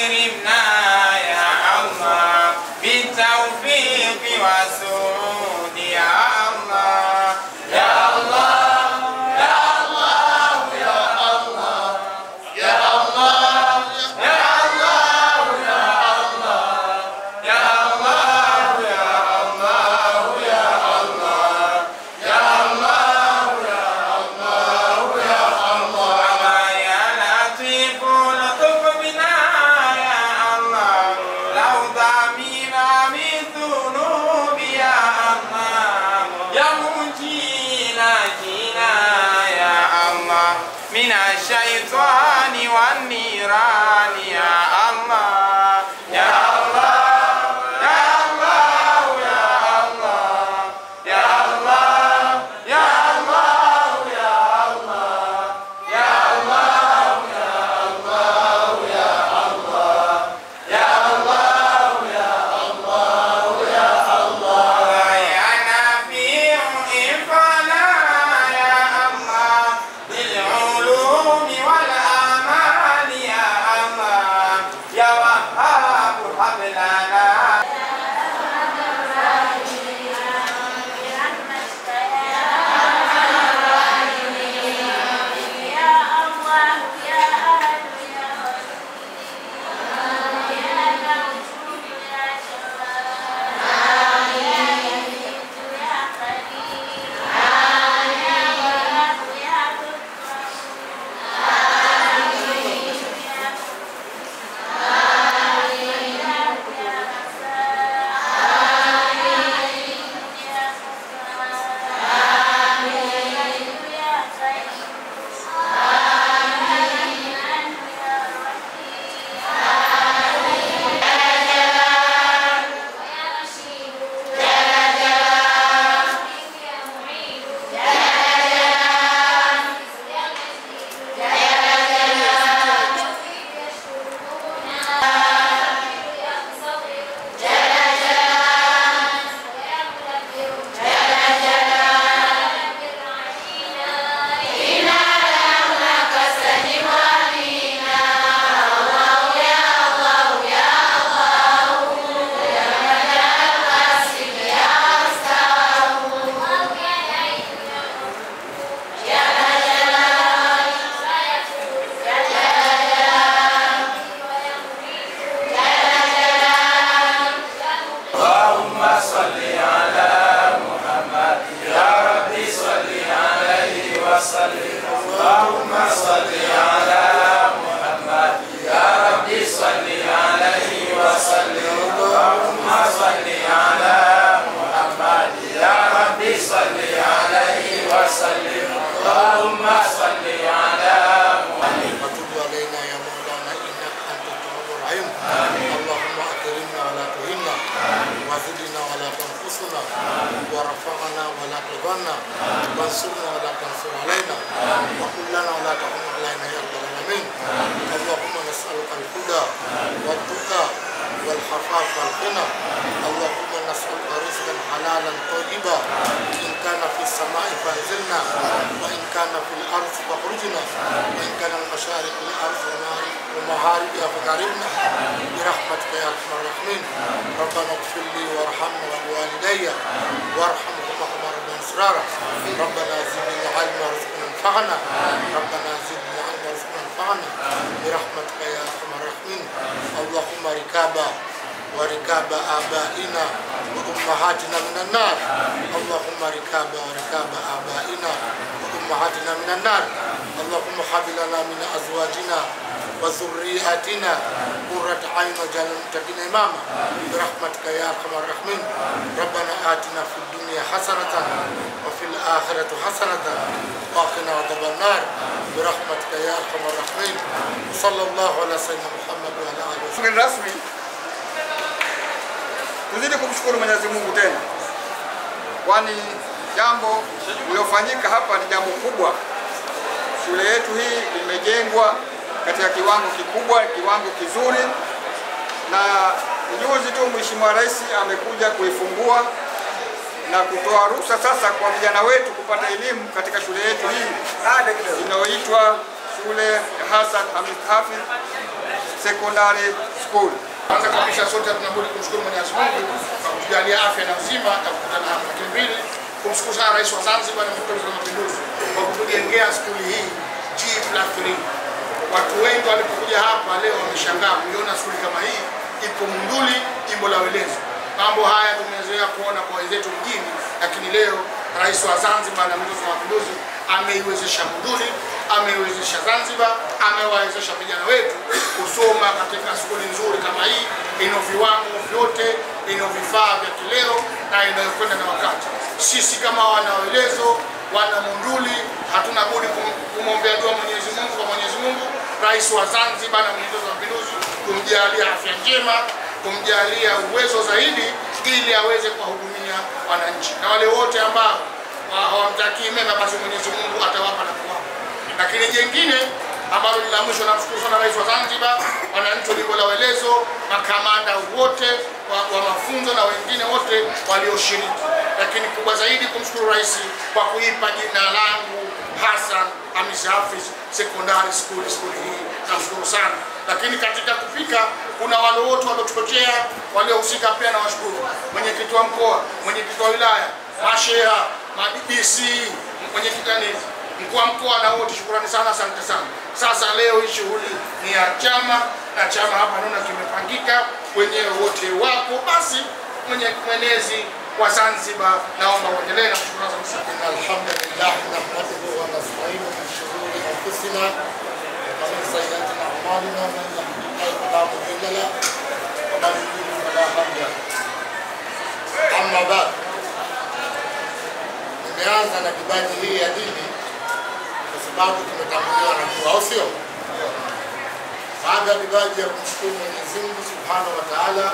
أجرمنا طيبا إن كان في السماء فأنزلنا وإن كان في الأرض فاخرجنا وإن كان المشارق ونار- ومغاربها فقربنا برحمتك يا أرحم الراحمين. ربنا اغفر لي وارحمني ولوالدي وارحمهما ربنا صغارا ربنا زدنا علما وارزقنا انفعنا ربنا زدنا علما وارزقنا انفعنا برحمتك يا أرحم الراحمين. اللهم ركابا. وركاب آبائنا وأمهاتنا من النار اللهم ركاب وركاب آبائنا وأمهاتنا من النار اللهم هب لنا من أزواجنا وذرياتنا قرة عين وجعلنا للمتقين إماما برحمتك يا أرحم الراحمين ربنا آتنا في الدنيا حسنة وفي الآخرة حسنة وقنا عذاب النار برحمتك يا أرحم الراحمين وصلى الله على سيدنا محمد وعلى آله rasmi, tuzidi kumshukuru Mwenyezi Mungu tena, kwani jambo lililofanyika hapa ni jambo kubwa. Shule yetu hii imejengwa katika kiwango kikubwa, kiwango kizuri, na juzi tu Mheshimiwa Rais amekuja kuifungua na kutoa ruhusa sasa kwa vijana wetu kupata elimu katika shule yetu hii inayoitwa shule Hassan Hamid Hafidh Secondary School. Kwanza kabisa sote tunabudi kumshukuru Mwenyezi Mungu kwa kutujalia afya na uzima na kukutana hapa. Lakini pili, kumshukuru sana Rais wa Zanzibar na Mapinduzi wa Mapinduzi kwa kutujengea skuli hii G+3. Watu wengi walipokuja hapa leo wameshangaa kuiona skuli kama hii ipo Munduli, jimbo la Welezo. Mambo haya tumezoea kuona kwa wenzetu mjini, lakini leo Rais wa Zanzibar na Mapinduzi wa Mapinduzi ameiwezesha Munduli, ameiwezesha Zanzibar, amewawezesha vijana wetu kusoma katika skuli nzuri kama hii, ina viwango vyote, ina vifaa vya kileo na inayokwenda na wakati. Sisi kama wanawelezo, wana Munduli, hatuna budi kumwombea dua Mwenyezi Mungu kwa Mwenyezi Mungu, Rais wa Zanzibar na Mwenyezi wa Mapinduzi kumjalia afya njema, kumjalia uwezo zaidi ili aweze kuwahudumia wananchi na wale wote ambao wa- hawamtakii mema, basi Mwenyezi Mungu. Lakini jengine ambalo ni la mwisho, namshukuru sana Rais wa Zanzibar, wananchi wa jimbo la Welezo, makamanda wote wa, wa mafunzo na wengine wote walioshiriki, lakini kubwa zaidi kumshukuru Rais kwa kuipa jina langu Hassan Hamis Hafiz Secondary School, skuli hii. Namshukuru sana. Lakini katika kufika kuna wale wote waliotuchochea waliohusika pia na washukuru, mwenyekiti wa mkoa, mwenyekiti wa wilaya, masheha, ma-DC, mwenyekiti mkuu wa mkoa na wote, shukrani sana, asante sana. Sasa leo hii shughuli ni ya chama na chama hapa naona kimepangika, wenyewe wote wapo, basi mwenye mwenezi wa Zanzibar naomba uendelee na kushukuru sana. Alhamdulillah nahmaduhu wa nasta'inu min shururi anfusina wa min sayyiati a'malina man yahdihillahu fala mudilla lahu wa man yudlil fala hadiya lahu. Amma ba'd, nimeanza na kibaji hii ya dini kwa sababu tumetanguliwa na Mungu, au sio? Baada ya mibaji ya kumshukuru Mwenyezi Mungu Subhanahu wa Ta'ala,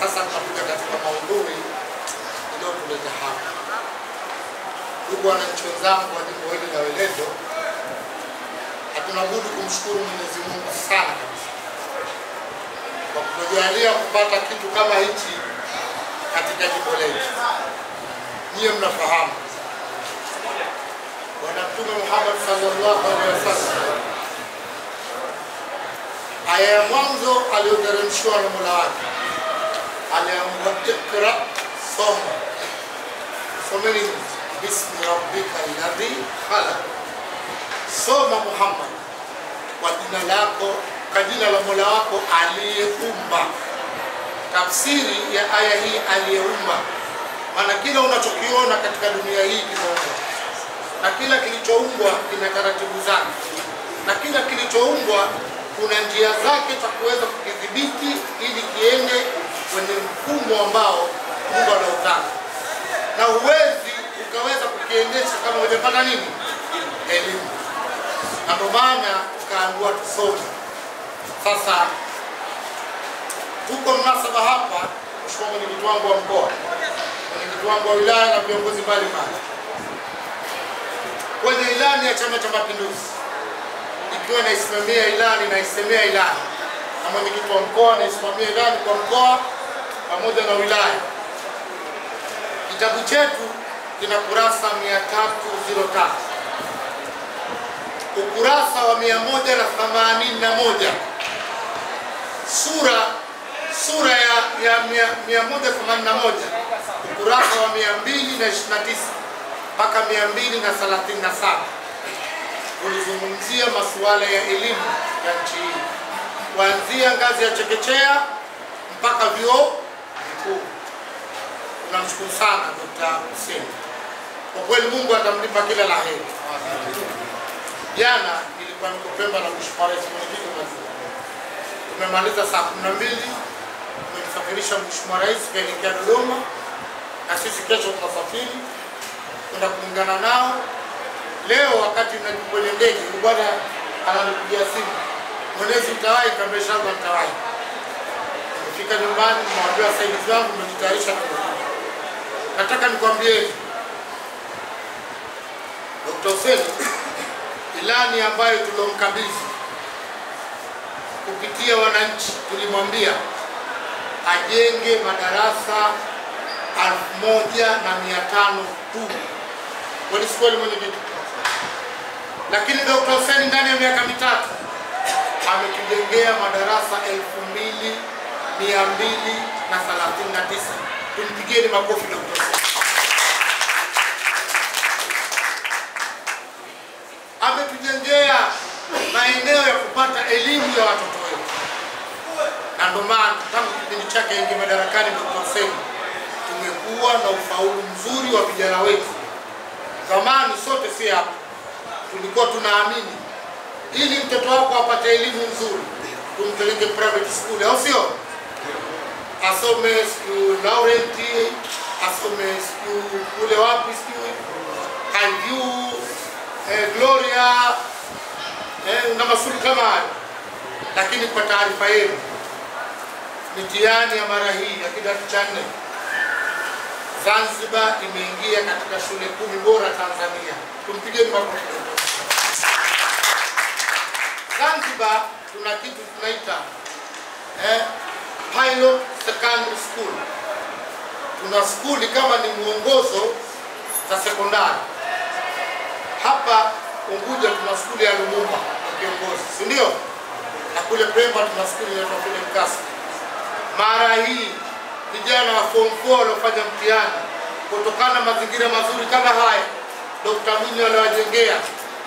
sasa tunakuja katika maudhui iliyotuleta hapa. Ndugu wananchi wenzangu wa jimbo hili la Welezo, hatuna budi kumshukuru Mwenyezi Mungu sana kabisa kwa kutujalia kupata kitu kama hichi katika jimbo letu. Nyie mnafahamu Mtume Muhammad sallallahu alaihi wasallam, aya ya mwanzo aliyoteremshiwa na Mola wake aliambiwa ikra, soma. Someni bismi rabbika alladhi khalaq, soma Muhammad kwa jina lako, kwa jina la Mola wako aliyeumba. Tafsiri ya aya hii aliyeumba, maana kila unachokiona katika dunia hii kimeumbwa na kila kilichoumbwa kina taratibu zake, na kila kilichoumbwa kuna njia zake za kuweza kukidhibiti ili kiende kwenye mfumo ambao Mungu anautaka, na huwezi ukaweza kukiendesha kama hujapata nini, elimu. Na ndio maana tukaambiwa tusome. Sasa tuko mnasaba hapa Mheshimiwa mwenyekiti wangu wa mkoa, mwenyekiti wangu wa wilaya na viongozi mbalimbali, kwenye ilani ya Chama cha Mapinduzi. Ikiwa naisimamia ilani naisemea ilani. Na mwenyekiti wa mkoa naisimamia ilani kwa mkoa pamoja na wilaya. Kitabu chetu kina kurasa 303 ukurasa wa 181 sura sura ya, ya mia- 181 ukurasa wa 229 mpaka 237 tulizungumzia masuala ya elimu ya nchi hii kuanzia ngazi ya chekechea mpaka vyuo vikuu. Tunamshukuru sana Dkt. Hussein, kwa kweli Mungu atamlipa kila la heri. Jana nilikuwa niko Pemba na Mheshimiwa Rais mwenyekiti Tumemaliza saa kumi na mbili tumemsafirisha Mheshimiwa Rais kaelekea Dodoma, na sisi kesho tunasafiri kwenda kuungana nao. Leo wakati na kwenye ndege, bwana ananipigia simu, mwenezi mtawai Kaambia nitawahi. Nimefika nyumbani, nimewambia wasaidizi wangu, nimejitayarisha. Nataka nikwambie Dr. Hussein, ilani ambayo tuliomkabidhi kupitia wananchi, tulimwambia ajenge madarasa elfu moja na mia tano tu. Kweli mwenyekiti? Lakini Dr. Hussein ndani ya miaka mitatu ametujengea madarasa elfu mbili mia mbili na thelathini na tisa. Tumpigieni makofi Dr. Hussein. Ametujengea maeneo ya kupata elimu ya watoto wetu, na ndio maana tangu kipindi chake ingi madarakani Dr. Hussein tumekuwa na ufaulu mzuri wa vijana wetu. Zamani sote si hapa tulikuwa tunaamini ili mtoto wako apate elimu nzuri tumpeleke private school, au sio? Asome sijui Laurent, asome sijui kule wapi sijui Highview, eh, Gloria eh, na masuri kama hayo. Lakini kwa taarifa yenu, mitihani ya mara hii ya kidato cha nne Zanzibar imeingia katika shule kumi bora Tanzania. Tumpigeni makofi. Zanzibar tuna kitu tunaita eh, pilot secondary school. Tuna skuli kama ni mwongozo za sekondari. Hapa Unguja tuna skuli ya Lumumba ya kiongozi, si ndio? Na kule Pemba tuna skuli inaitwa kule Mkasa. Mara hii vijana wa form 4 waliofanya mtihani kutokana na mazingira mazuri kama haya, Dr. Mwinyi aliwajengea.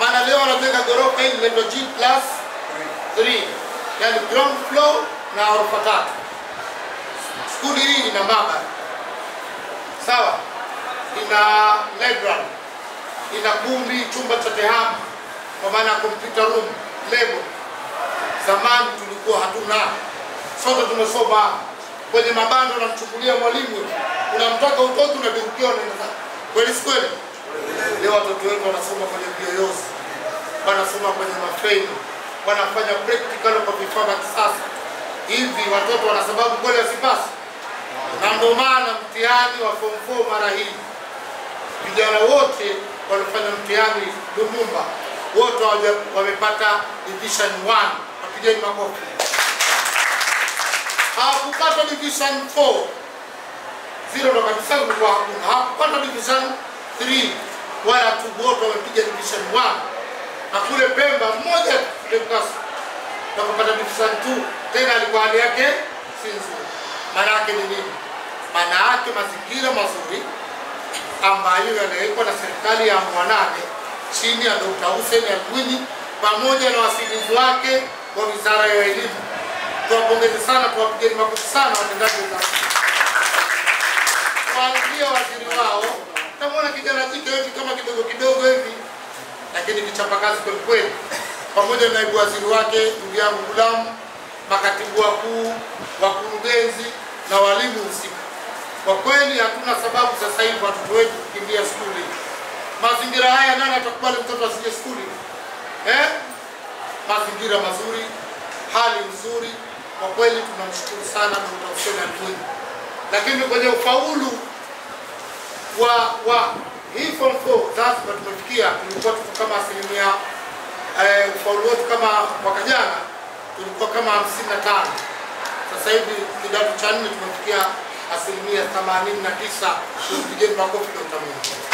Maana leo wanajenga ghorofa hii inaitwa G plus 3, yani ground floor na ghorofa tatu. Skuli hii ina maabara sawa, ina library, ina kumbi, chumba cha tehama kwa maana ya computer room, lebo. Zamani tulikuwa hatuna, sote tumesoma kwenye mabanda, unamchukulia mwalimu, unamtaka utoke, unavirukia, unaenda zako. Kweli si kweli? Leo watoto wetu wanasoma kwenye viyoyozi, wanasoma kwenye mafeni, wanafanya practical kwa vifaa vya kisasa. Hivi watoto wana sababu kweli wasipasi? Na ndio maana mtihani wa form 4 mara hii vijana wote walifanya mtihani Lumumba wote wamepata division 1. Wapigeni makofi. Hawakupata division 4 zero ndo kabisa, kulikuwa hakuna. hakupata division 3 wala tuboto wamepiga division 1 na kule Pemba mmoja kule Mkasa na kupata division 2 tena alikuwa hali yake si nzuri. Maana yake ni nini? Maana yake mazingira mazuri ambayo yanawekwa na serikali ya mwanane chini ya Dr. Hussein Alwini pamoja na wasaidizi wake wa Wizara ya Elimu. Tuwapongeze sana, tuwapigeni makofi sana watendaji. Kuanzia waziri wao, tamwona kijana jike hivi kama kidogo kidogo hivi, lakini kichapa kazi kweli kweli, pamoja na naibu waziri wake ndugu yangu Gulamu, makatibu wakuu, wakurugenzi na walimu husika. Kwa kweli hatuna sababu sasa hivi watoto wetu kukimbia skuli. Mazingira haya, nani atakubali mtoto asije skuli eh? Mazingira mazuri, hali nzuri. Kwa kweli tunamshukuru sana Dkt. Hussein lakini kwenye ufaulu wa wa hii form 4 Zanzibar tumefikia, tulikuwa tuko kama asilimia eh, ufaulu wetu kama mwaka jana tulikuwa kama 55. Sasa hivi kidato cha nne tumefikia asilimia 89. Tupigeni makofi. Mungu.